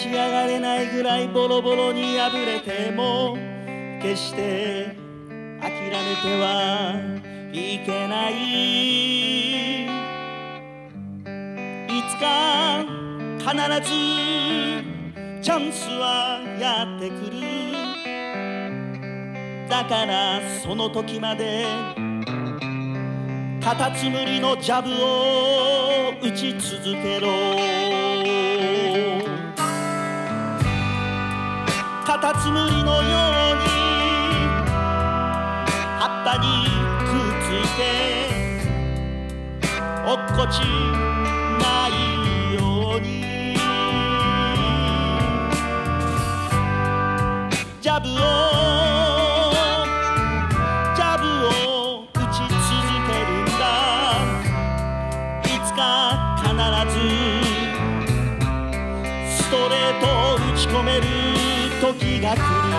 立ち上がれないぐらいボロボロに破れても決して諦めてはいけない。いつか必ずチャンスはやってくる。だからその時までカタツムリのジャブを打ち続けろ。落っこちないように。ジャブをジャブを打ち続けるんだ。いつか必ずストレートを打ち込める時が来る。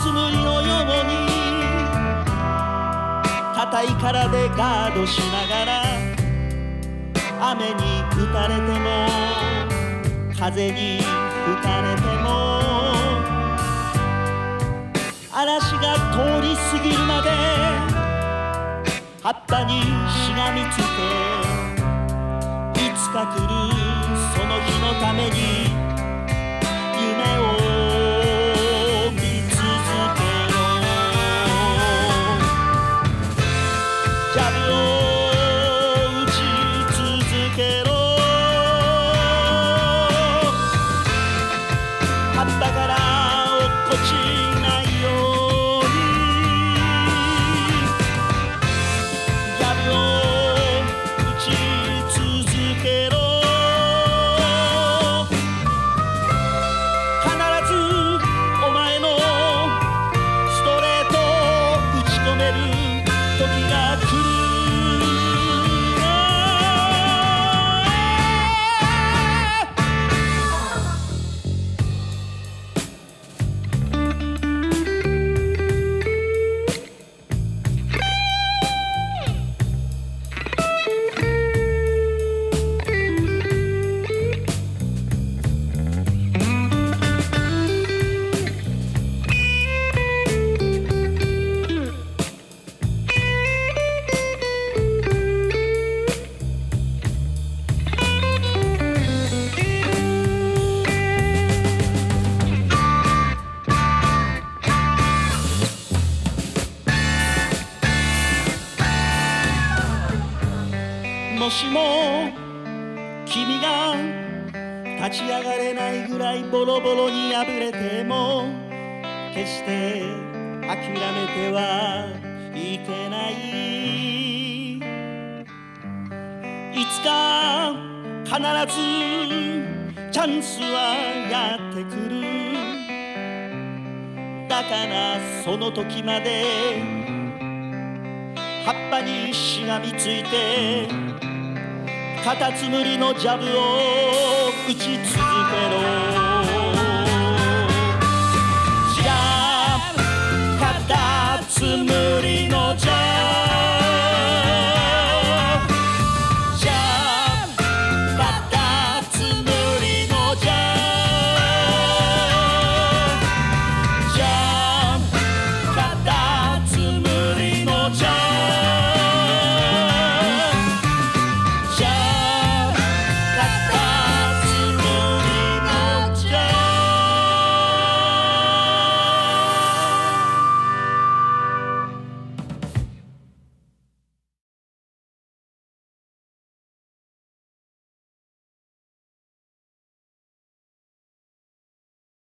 カタツムリのように硬い殻でガードしながら雨に打たれても風に吹かれても嵐が通り過ぎるまで葉っぱにしがみつけいつか来る落っしも君が立ち上がれないぐらいボロボロに破れても決して諦めてはいけない。いつか必ずチャンスはやってくる。だからその時まで葉っぱにしがみついてカタツムリのジャブを打ちつ